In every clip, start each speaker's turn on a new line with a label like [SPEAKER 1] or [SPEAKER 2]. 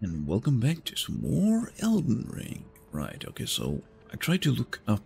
[SPEAKER 1] and welcome back to some more Elden Ring. Right, okay, so I tried to look up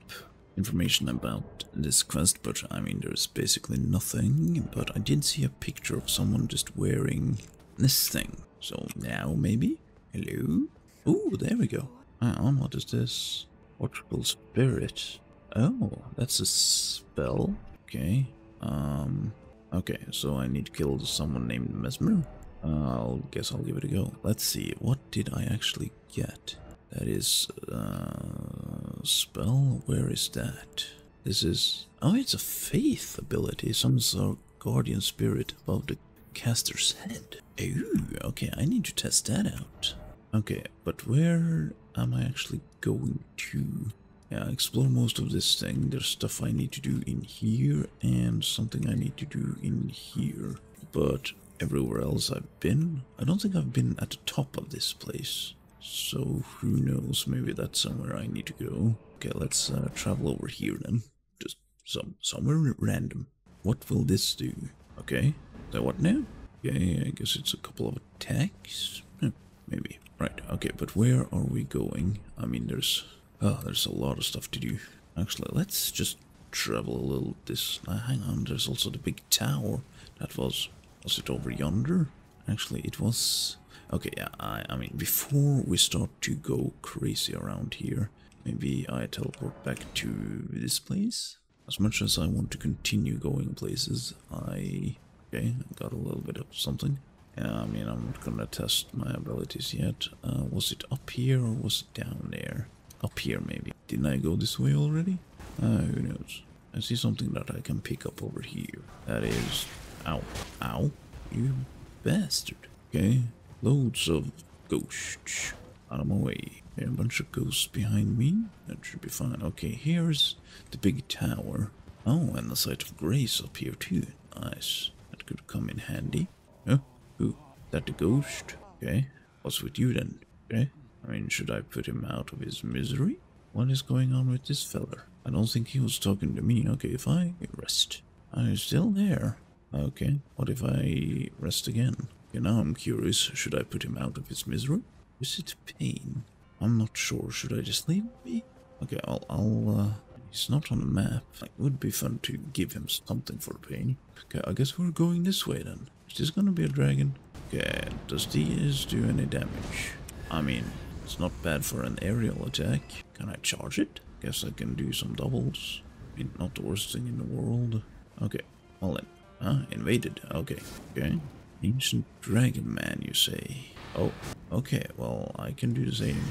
[SPEAKER 1] information about this quest, but I mean, there's basically nothing, but I did see a picture of someone just wearing this thing. So now, maybe? Hello? Oh, there we go. On, what is this? Portugal Spirit. Oh, that's a spell. Okay. Um, okay, so I need to kill someone named Messmer. I'll guess I'll give it a go. Let's see, what did I actually get? That is, uh, spell, where is that? This is, oh, it's a faith ability, some sort of guardian spirit above the caster's head. Ooh, okay, I need to test that out. Okay, but where am I actually going to? Yeah, explore most of this thing. There's stuff I need to do in here and something I need to do in here. But everywhere else I've been, I don't think I've been at the top of this place. So who knows, maybe that's somewhere I need to go. Okay, let's uh, travel over here then. Just some somewhere random. What will this do? Okay, so what now? Okay, I guess it's a couple of attacks. Hmm, maybe. Right, okay, but where are we going? I mean, there's... Oh, there's a lot of stuff to do. Actually, let's just travel a little this... Uh, hang on, there's also the big tower. That was... Was it over yonder? Actually, it was... Okay, yeah, I, I mean, before we start to go crazy around here, maybe I teleport back to this place? As much as I want to continue going places, I... Okay, I got a little bit of something. Yeah, I mean, I'm not gonna test my abilities yet. Uh, was it up here or was it down there? Up here, maybe. Didn't I go this way already? Uh, who knows? I see something that I can pick up over here. That is... Ow. Ow. You bastard. Okay. Loads of ghosts. Out of my way. There are a bunch of ghosts behind me. That should be fine. Okay, here's the big tower. Oh, and the site of grace up here too. Nice. That could come in handy. Huh? Who? That the ghost? Okay. What's with you then? Okay. I mean, should I put him out of his misery? What is going on with this feller? I don't think he was talking to me. Okay, if I rest. I'm still there. Okay, what if I rest again? Okay, now I'm curious. Should I put him out of his misery? Is it pain? I'm not sure. Should I just leave be? Okay, I'll, I'll, uh, he's not on the map. It would be fun to give him something for pain. Okay, I guess we're going this way then. Is this gonna be a dragon? Okay, does these do any damage? I mean, it's not bad for an aerial attack. Can I charge it? Guess I can do some doubles. I mean, not the worst thing in the world. Okay, well then. Ah, invaded. Okay, okay. Ancient Dragon Man, you say? Oh, okay, well, I can do the same.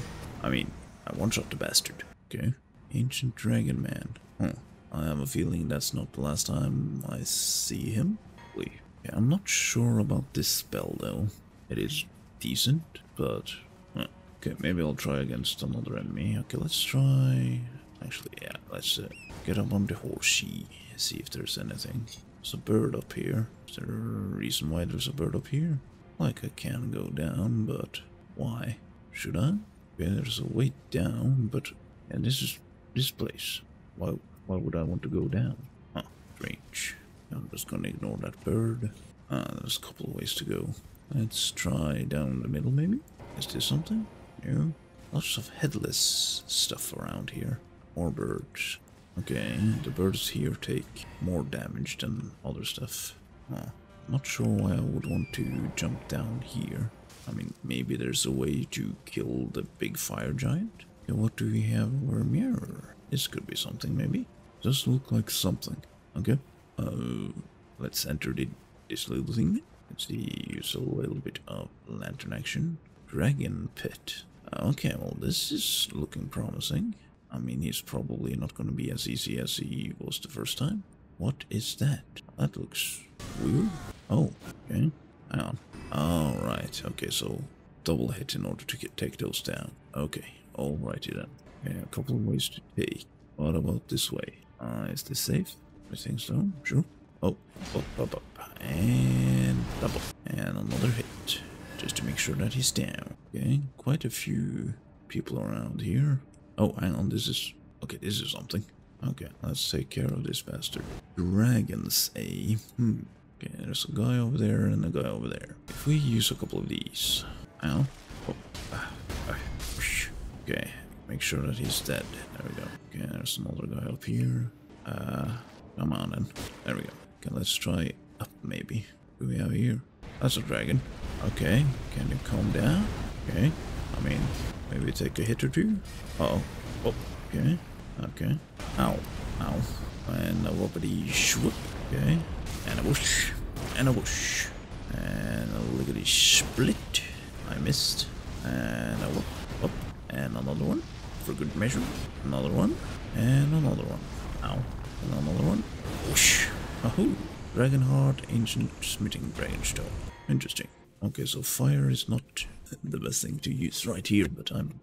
[SPEAKER 1] I mean, I one-shot the bastard. Okay. Ancient Dragon Man. Huh. I have a feeling that's not the last time I see him. Wait, yeah, I'm not sure about this spell, though. It is decent, but... Huh. Okay, maybe I'll try against another enemy. Okay, let's try... Actually, yeah, let's uh, get up on the horsey, see if there's anything. There's a bird up here. Is there a reason why there's a bird up here? Like I can go down, but why? Should I? Okay, there's a way down, but and this is this place. Why why would I want to go down? Huh, strange. I'm just gonna ignore that bird. Ah, there's a couple of ways to go. Let's try down the middle maybe? Is there something? No? Lots of headless stuff around here. More birds. Okay, the birds here take more damage than other stuff. Huh. Not sure why I would want to jump down here. I mean, maybe there's a way to kill the big fire giant? Okay, what do we have over mirror? This could be something, maybe? Does look like something. Okay. Uh, let's enter the, this little thing. Let's see, use a little bit of lantern action. Dragon pit. Okay, well, this is looking promising. I mean, he's probably not going to be as easy as he was the first time. What is that? That looks weird. Oh, okay. Hang on. Alright, okay, so double hit in order to get, take those down. Okay, alrighty then. Yeah, a couple of ways to take. What about this way? Uh, is this safe? I think so, sure. Oh, up, up, up, and double. And another hit, just to make sure that he's down. Okay, quite a few people around here. Oh, hang on, this is... Okay, this is something. Okay, let's take care of this bastard. Dragons, eh? Hmm. Okay, there's a guy over there and a guy over there. If we use a couple of these... Ow. Oh, Okay, make sure that he's dead. There we go. Okay, there's another guy up here. Uh, come on then. There we go. Okay, let's try up maybe. Who do we have here? That's a dragon. Okay, can you calm down? Okay, I mean, maybe take a hit or two. Uh oh. Oh, okay. Okay. Ow. Ow. And a whoopity swoop. Okay. And a whoosh. And a whoosh. And a lickety split. I missed. And a whoop. Whoop. And another one. For good measure. Another one. And another one. Ow. And another one. Whoosh. Ahoo. Dragonheart, ancient smithing dragonstone. Interesting. Okay, so fire is not the best thing to use right here, but I'm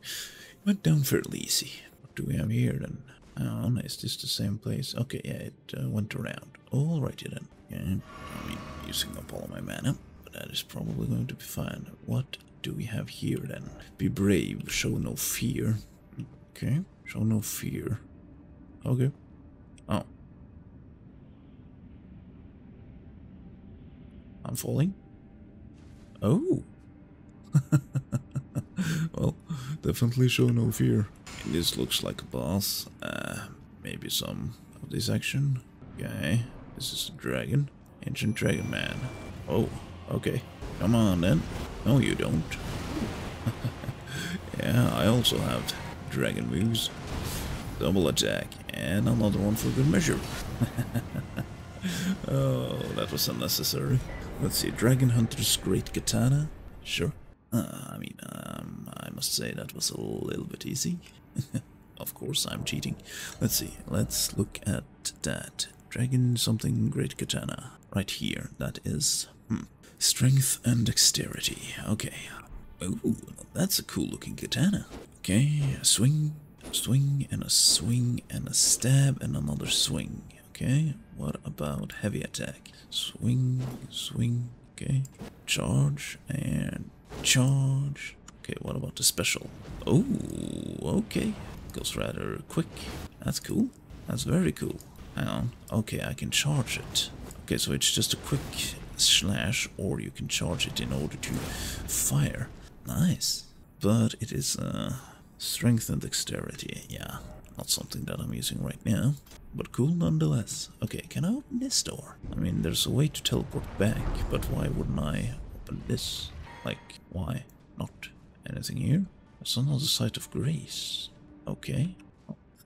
[SPEAKER 1] went down fairly easy. What do we have here then? Oh, is this the same place? Okay, yeah, it uh, went around. Alrighty then. Yeah, I mean, using up all my mana, but that is probably going to be fine. What do we have here then? Be brave, show no fear. Okay, show no fear. Okay. Oh. I'm falling? Oh. well, definitely show no fear. This looks like a boss. Uh, maybe some of this action. Okay, this is a dragon. Ancient Dragon Man. Oh, okay. Come on then. No, you don't. yeah, I also have dragon moves. Double attack, and another one for good measure. oh, that was unnecessary. Let's see, Dragon Hunter's Great Katana. Sure. Uh, I mean, um, I must say that was a little bit easy. of course, I'm cheating. Let's see, let's look at that. Dragon something Great Katana. Right here, that is... Hmm, strength and dexterity. Okay. Oh, that's a cool looking katana. Okay, a swing, swing, and a swing, and a stab, and another swing. Okay, what about heavy attack? Swing, swing, okay. Charge, and charge. Okay, what about the special? Oh, okay. Goes rather quick. That's cool. That's very cool. Hang on. Okay, I can charge it. Okay, so it's just a quick slash, or you can charge it in order to fire. Nice. But it is uh, strength and dexterity. Yeah, not something that I'm using right now. But cool nonetheless. Okay, can I open this door? I mean, there's a way to teleport back, but why wouldn't I open this? Like, why not? Anything here? There's another site of grace. Okay.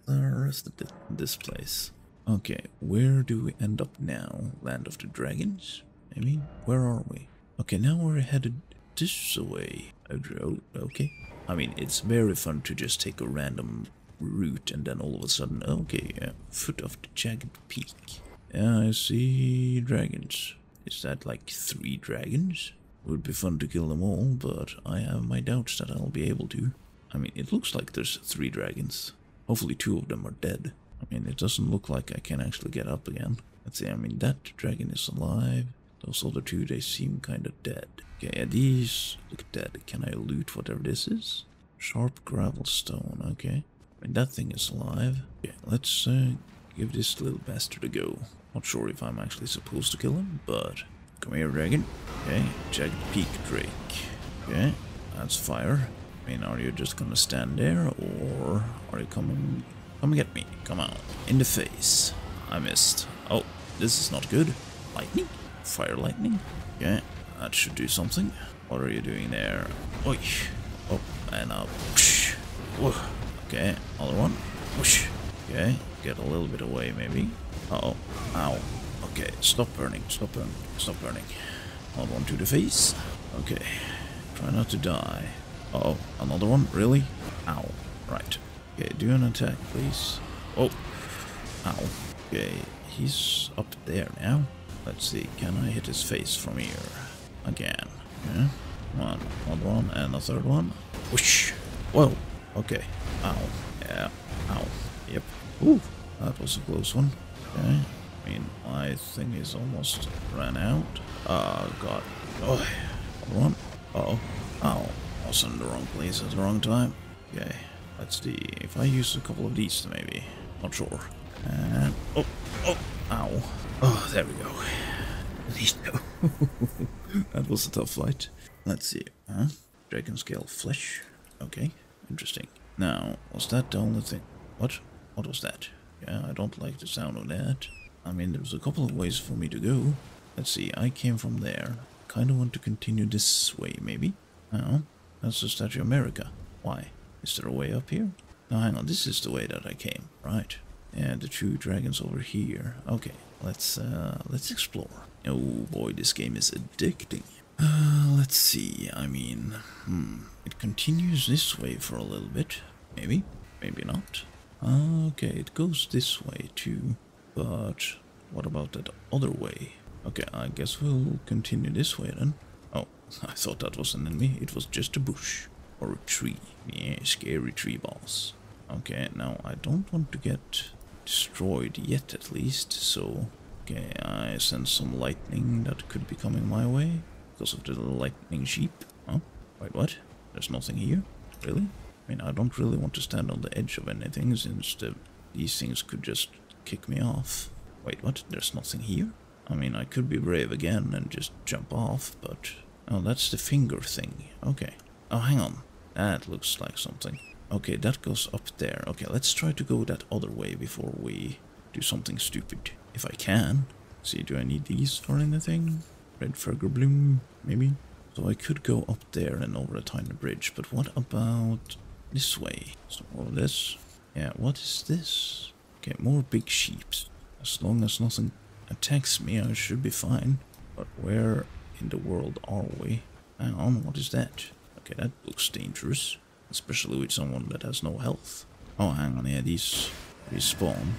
[SPEAKER 1] The rest of this place. Okay, where do we end up now? Land of the Dragons? I mean, where are we? Okay, now we're headed this way. Okay. I mean, it's very fun to just take a random route and then all of a sudden, okay, uh, foot of the jagged peak. Yeah, I see dragons. Is that like three dragons? Would be fun to kill them all, but I have my doubts that I'll be able to. I mean, it looks like there's three dragons. Hopefully two of them are dead. I mean, it doesn't look like I can actually get up again. Let's see, I mean, that dragon is alive. Those other two, they seem kind of dead. Okay, these look dead. Can I loot whatever this is? Sharp gravel stone, okay. Mean, that thing is alive. Okay, let's uh, give this little bastard a go. Not sure if I'm actually supposed to kill him, but... Come here, dragon. Okay, Jagged Peak Drake. Okay, that's fire. I mean, are you just gonna stand there, or are you coming... Come get me. Come on. In the face. I missed. Oh, this is not good. Lightning? Fire lightning? Okay, that should do something. What are you doing there? Oi. Oh, and whoosh. Whoa. Okay, other one. Whoosh. Okay, get a little bit away maybe. Uh oh. Ow. Okay, stop burning, stop burning, stop burning. Another one to the face. Okay, try not to die. Uh oh, another one? Really? Ow. Right. Okay, do an attack, please. Oh. Ow. Okay, he's up there now. Let's see, can I hit his face from here? Again. Okay. One, another one, and a third one. Whoosh. Whoa. Okay. Ow. Yeah. Ow. Yep. Ooh. That was a close one. Okay. I mean, my thing is almost ran out. Oh, God. Oh. Another one. Uh oh. Ow. I was in the wrong place at the wrong time. Okay. Let's see. If I use a couple of these, maybe. Not sure. And... Oh! Oh! Ow. Oh, there we go. At least that was a tough fight. Let's see. Huh? Dragon scale flesh. Okay. Interesting. Now, was that the only thing? What? What was that? Yeah, I don't like the sound of that. I mean, there's a couple of ways for me to go. Let's see, I came from there. Kinda want to continue this way, maybe? No, that's the Statue of America. Why? Is there a way up here? No, hang on, this is the way that I came, right? And the two dragons over here. Okay, let's, uh, let's explore. Oh boy, this game is addicting. Uh, let's see, I mean, hmm, it continues this way for a little bit. Maybe, maybe not. Okay, it goes this way too. But what about that other way? Okay, I guess we'll continue this way then. Oh, I thought that was an enemy. It was just a bush. Or a tree. Yeah, scary tree boss. Okay, now I don't want to get destroyed yet at least, so... Okay, I sense some lightning that could be coming my way. Because of the lightning sheep. Oh, wait, what? There's nothing here? Really? I mean, I don't really want to stand on the edge of anything since the, uh, these things could just kick me off. Wait, what? There's nothing here? I mean, I could be brave again and just jump off, but... Oh, that's the finger thing. Okay. Oh, hang on. That looks like something. Okay, that goes up there. Okay, let's try to go that other way before we do something stupid. If I can. See, do I need these for anything? Red Bloom, maybe? So I could go up there and over a tiny bridge, but what about this way? So all this. Yeah, what is this? Okay, more big sheeps. As long as nothing attacks me, I should be fine. But where in the world are we? Hang on, what is that? Okay, that looks dangerous. Especially with someone that has no health. Oh, hang on, yeah, these respawn.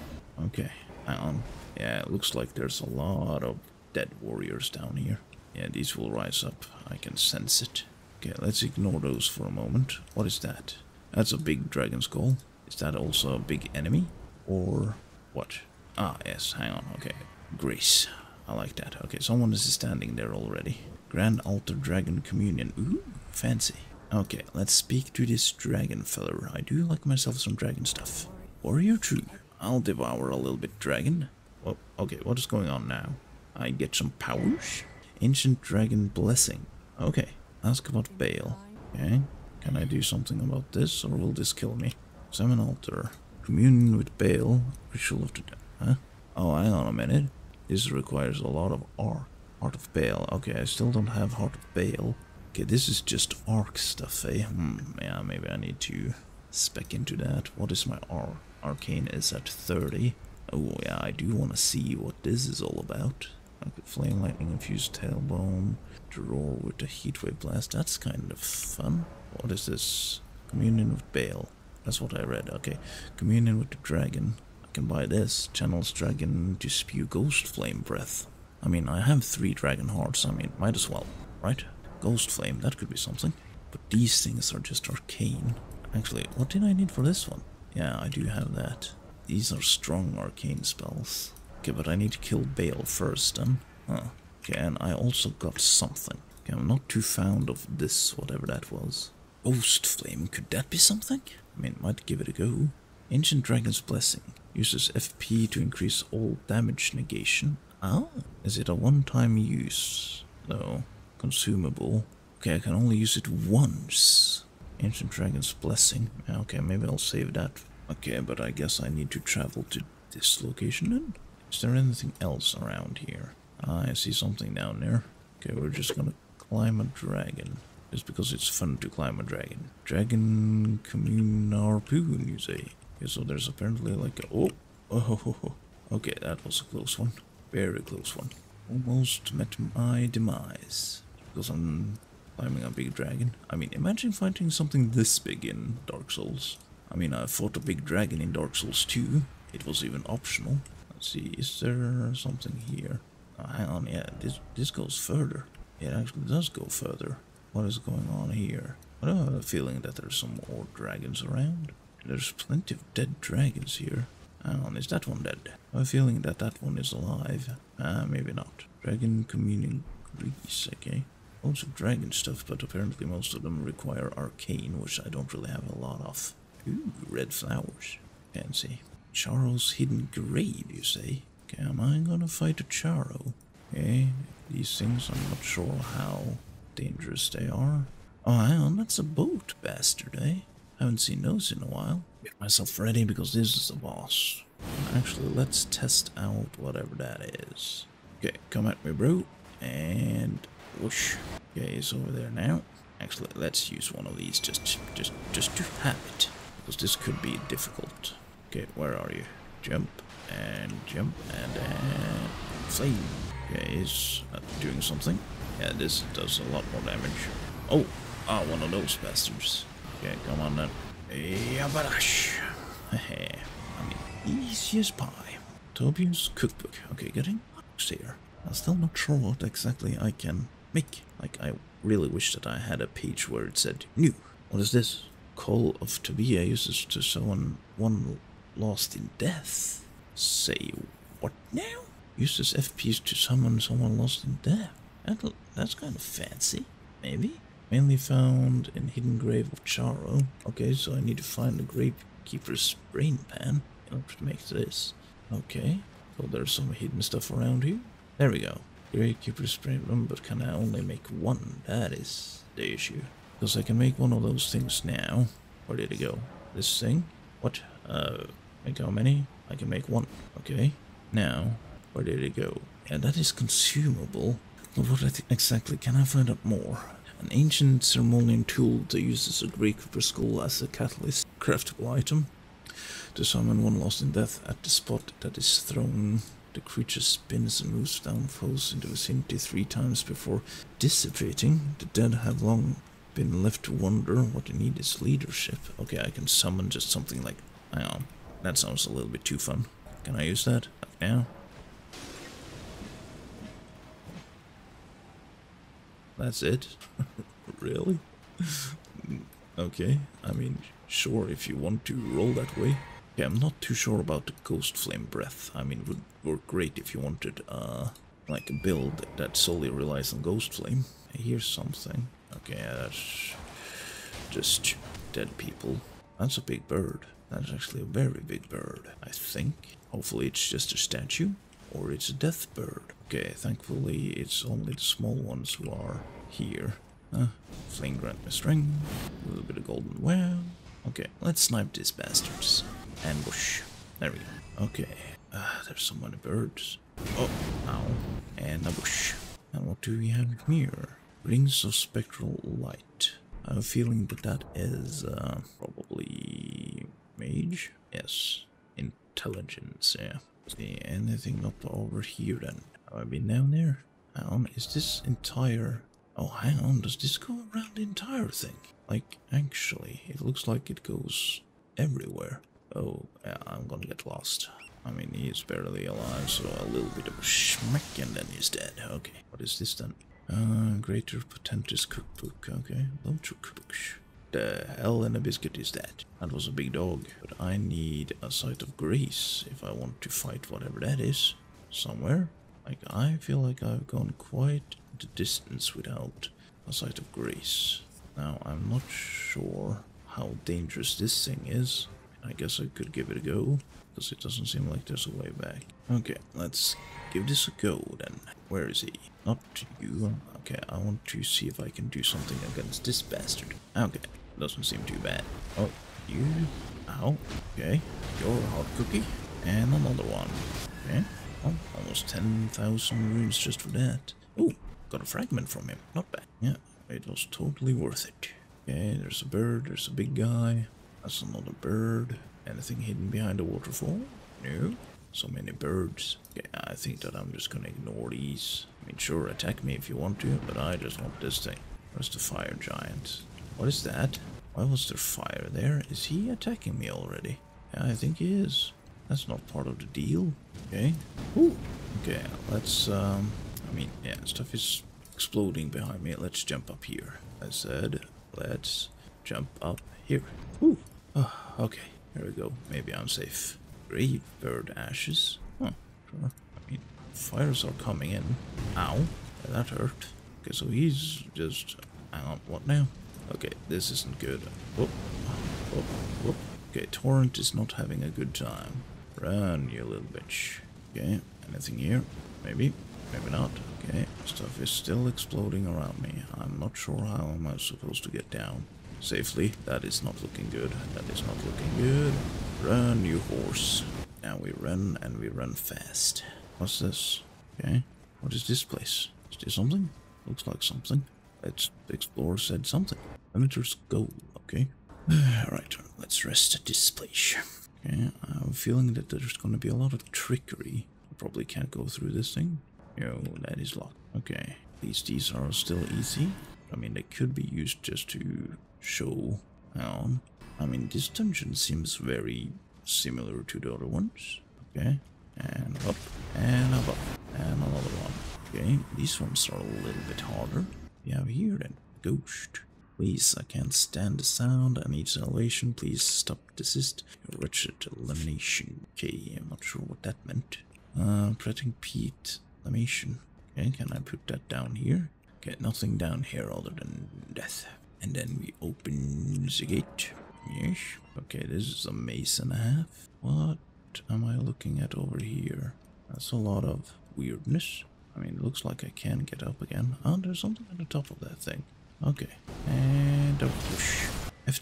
[SPEAKER 1] Okay, hang on. Yeah, it looks like there's a lot of dead warriors down here. Yeah, these will rise up. I can sense it. Okay, let's ignore those for a moment. What is that? That's a big dragon skull. Is that also a big enemy? Or what? Ah, yes, hang on, okay. Grace. I like that. Okay, someone is standing there already. Grand Altar Dragon Communion. Ooh, fancy. Okay, let's speak to this dragon feller. I do like myself some dragon stuff. Warrior true. I'll devour a little bit dragon. Well, okay, what is going on now? I get some powers? Ancient Dragon Blessing. Okay, ask about Bayle. Okay, can I do something about this or will this kill me? Summon altar. Communion with Bayle. Ritual of the... Huh? Oh, hang on a minute. This requires a lot of art. Heart of Bayle. Okay, I still don't have Heart of Bayle. Okay, this is just arc stuff, eh? Hmm, yeah, maybe I need to spec into that. What is my arc? Arcane is at 30. Oh yeah, I do want to see what this is all about. Okay, flame lightning infused tailbone to roar with the heatwave blast. That's kind of fun. What is this? Communion with Bayle. That's what I read. Okay, communion with the dragon. I can buy this. Channels dragon to spew ghost flame breath. I mean, I have three dragon hearts. I mean, might as well, right? Ghost flame. That could be something. But these things are just arcane. Actually, what did I need for this one? Yeah, I do have that. These are strong arcane spells. Okay, but I need to kill Bayle first then. Huh. Okay, and I also got something. Okay, I'm not too fond of this, whatever that was. Ghost Flame, could that be something? I mean, might give it a go. Ancient Dragon's Blessing. Uses FP to increase all damage negation. Oh, is it a one-time use? No. Consumable. Okay, I can only use it once. Ancient Dragon's Blessing. Okay, maybe I'll save that. Okay, but I guess I need to travel to this location then? Is there anything else around here? Ah, I see something down there. Okay, we're just gonna climb a dragon. Just because it's fun to climb a dragon. Dragon commune harpoon, you say? Okay, so there's apparently like a... Oh! Oh, okay, that was a close one. Very close one. Almost met my demise. Because I'm climbing a big dragon. I mean, imagine fighting something this big in Dark Souls. I mean, I fought a big dragon in Dark Souls 2. It was even optional. Let's see, is there something here? Oh, hang on, yeah, this this goes further. It actually does go further. What is going on here? I don't have a feeling that there's some more dragons around. There's plenty of dead dragons here. Hang on, is that one dead? I have a feeling that that one is alive. Ah, uh, maybe not. Dragon communing Greece, okay. Lots of dragon stuff, but apparently most of them require arcane, which I don't really have a lot of. Ooh, red flowers. Fancy. Charo's hidden grave, you say? Okay, am I gonna fight a Charo? Okay, these things, I'm not sure how dangerous they are. Oh, hang on, that's a boat, bastard, eh? Haven't seen those in a while. Get myself ready because this is the boss. Actually, let's test out whatever that is. Okay, come at me, bro. And whoosh. Okay, he's over there now. Actually, let's use one of these just, just, just to have it. Because this could be difficult. Okay, where are you? Jump and jump and uh, flame. Okay, he's uh, doing something. Yeah, this does a lot more damage. Oh, ah, one of those bastards. Okay, come on then. Yabarash. I mean, easy as pie. Tibia's cookbook. Okay, getting books here. I'm still not sure what exactly I can make. Like, I really wish that I had a page where it said new. What is this? Call of Tibia uses to summon one lost in death. Say what now? Uses FPs to summon someone lost in death. That, that's kind of fancy. Maybe? Mainly found in Hidden Grave of Charo. Okay, so I need to find the Gravekeeper's brain pan in order to make this. Okay, so there's some hidden stuff around here. There we go. Gravekeeper's brain room, but can I only make one? That is the issue. Because I can make one of those things now. Where did it go? This thing? What? Uh, make how many? I can make one. Okay. Now, where did it go? Yeah, that is consumable. But what exactly can I find out more? An ancient ceremonial tool that uses a Greek for skull as a catalyst craftable item. To summon one lost in death at the spot that is thrown, the creature spins and moves down foes in the vicinity three times before dissipating. The dead have long been left to wonder what they need is leadership. Okay, I can summon just something like... On. That sounds a little bit too fun. Can I use that? now? That's it? really? okay, I mean, sure, if you want to roll that way. Yeah, I'm not too sure about the Ghost Flame Breath. I mean, it would work great if you wanted, uh, like a build that solely relies on Ghost Flame. Here's something. Okay, that's just dead people. That's a big bird. That's actually a very big bird, I think. Hopefully it's just a statue, or it's a death bird. Okay, thankfully it's only the small ones who are here. Uh, flame grant me strength, a little bit of golden vow. Okay, let's snipe these bastards. Ambush. There we go. Okay, uh, there's so many birds. Oh, ow. And a bush. And what do we have here? Rings of spectral light. I have a feeling that that is uh, probably mage. Yes, intelligence. Yeah. Anything up over here then? Have I been down there? Um, is this entire? Oh, hang on. Does this go around the entire thing? Like, actually, it looks like it goes everywhere. Oh, yeah, I'm gonna get lost. I mean, he's barely alive, so a little bit of a schmack and then he's dead. Okay, what is this then? Uh, Greater Potentate's Cookbook, okay. Loads cookbooks. The hell in a biscuit is that? That was a big dog, but I need a sight of grace if I want to fight whatever that is. Somewhere. Like, I feel like I've gone quite the distance without a sight of grace. Now, I'm not sure how dangerous this thing is. I guess I could give it a go, because it doesn't seem like there's a way back. Okay, let's give this a go then. Where is he? Not you. Okay, I want to see if I can do something against this bastard. Okay, doesn't seem too bad. Oh, you. Ow. Okay, you're a hot cookie. And another one. Okay. Oh, almost 10,000 runes just for that. Oh, got a fragment from him. Not bad. Yeah, it was totally worth it. Okay, there's a bird, there's a big guy. That's another bird. Anything hidden behind the waterfall? No. So many birds. Okay, I think that I'm just gonna ignore these. I mean, sure, attack me if you want to, but I just want this thing. Where's the fire giant? What is that? Why was there fire there? Is he attacking me already? Yeah, I think he is. That's not part of the deal. Okay. Ooh. Okay, let's, um... I mean, yeah, stuff is exploding behind me. Let's jump up here. I said, let's jump up here. Ooh. Oh, okay, here we go. Maybe I'm safe. Grave bird ashes. Huh, sure. I mean, fires are coming in. Ow, that hurt. Okay, so he's just... Hang on, what now? Okay, this isn't good. Whoop, whoop, whoop. Okay, Torrent is not having a good time. Run, you little bitch. Okay, anything here? Maybe, maybe not. Okay, stuff is still exploding around me. I'm not sure how am I supposed to get down. safely. That is not looking good. That is not looking good. Run, you horse. Now we run and we run fast. What's this? Okay. What is this place? Is this something? Looks like something. Let's explore said something. Amateurs go. Okay. Alright, let's rest at this place. Okay, I have a feeling that there's gonna be a lot of trickery. Probably can't go through this thing. Yo, that is locked. Okay. These these are still easy. I mean, they could be used just to show how. I mean, this dungeon seems very similar to the other ones. Okay. And up, and up, and another one. Okay, these ones are a little bit harder. We have here then, ghost. Please, I can't stand the sound. I need salvation. Please stop, desist. Wretched elimination. Okay, I'm not sure what that meant. Uh, Pretting Pete. Elimination. Okay, can I put that down here? Okay, nothing down here other than death. And then we open the gate. Yes. Okay, this is a mace and a half. What am I looking at over here? That's a lot of weirdness. I mean, it looks like I can get up again. Oh, there's something at the top of that thing. Okay. And a push.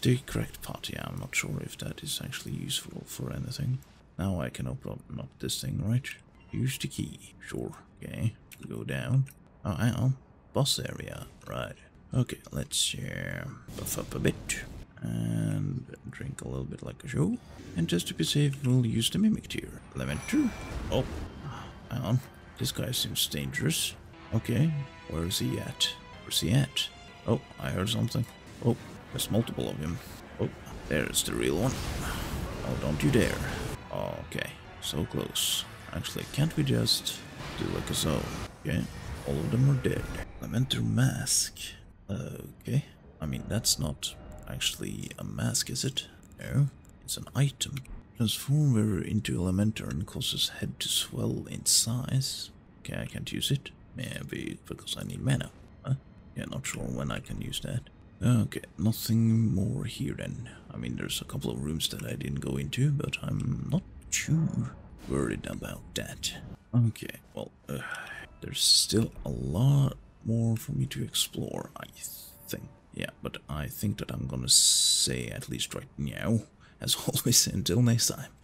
[SPEAKER 1] The correct part, yeah, I'm not sure if that is actually useful for anything. Now I can open up this thing, right? Use the key. Sure. Okay. Go down. Oh, hang on. Boss area. Right. Okay, let's uh, buff up a bit. And drink a little bit like a show. And just to be safe, we'll use the Mimic Tear. Lamenter. Oh, hang on. This guy seems dangerous. Okay, where is he at? Where's he at? Oh, I heard something. Oh, there's multiple of him. Oh, there's the real one. Oh, don't you dare. Okay, so close. Actually, can't we just do like a so? Okay, all of them are dead. Lamenter mask. Okay, I mean, that's not actually a mask, is it? No, it's an item. Transformer into Lamenter and causes head to swell in size. Okay, I can't use it. Maybe because I need mana. Yeah, not sure when I can use that. Okay, nothing more here then. I mean, there's a couple of rooms that I didn't go into, but I'm not too worried about that. Okay, well, uh, there's still a lot more for me to explore, I think. Yeah, but I think that I'm gonna say, at least right now, as always, until next time.